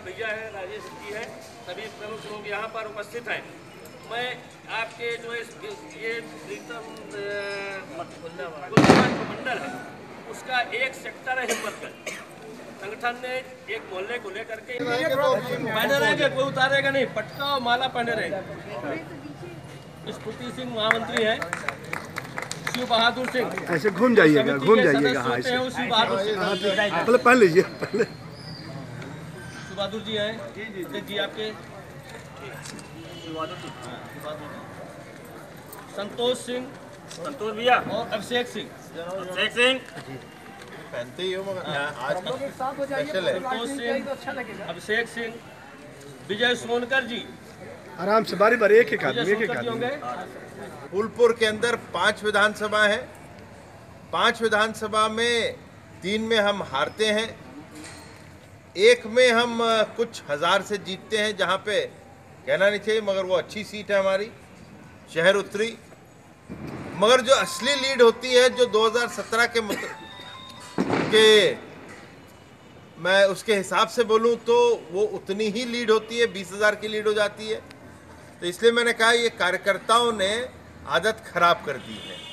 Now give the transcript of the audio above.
गोपाल भैया है राजेश जी है सभी प्रमुख लोग यहाँ पर उपस्थित हैं। मैं आपके जो इस ये मंडल है उसका एक सेक्टर है हिम्मतगढ़। संगठन ने एक मोहल्ले को लेकर के पहने रहेंगे कोई उतारेगा नहीं पटका और माला पहने रहेंगे। स्फूर्ति सिंह महामंत्री है शिव बहादुर सिंह। ऐसे घूम जाइएगा घूम जाइएगा हाँ हैं शिव बहादुर सिंह। पहले पहन लीजिए पहले। बहादुर जी हैं अध्यक्ष जी आपके जी हाँ, शिव बहादुर जी। संतोष सिंह संतोष भैया। और अभिषेक सिंह। शेख सिंह। पहनते ही हो मगर आज संतोष सिंह अभिषेक सिंह विजय सोनकर जी। आराम से बारी बारी एक एक आदमी एक एक आदमी। फूलपुर के अंदर पाँच विधानसभा है। पाँच विधानसभा में तीन में हम हारते हैं। एक में हम कुछ हज़ार से जीतते हैं जहाँ पे कहना नहीं चाहिए, मगर वो अच्छी सीट है हमारी, शहर उत्तरी। मगर जो असली लीड होती है, जो 2017 के मुत, के मैं उसके हिसाब से बोलूँ तो वो उतनी ही लीड होती है, बीस हज़ार की लीड हो जाती है। तो इसलिए मैंने कहा, ये कार्यकर्ताओं ने आदत खराब कर दी है।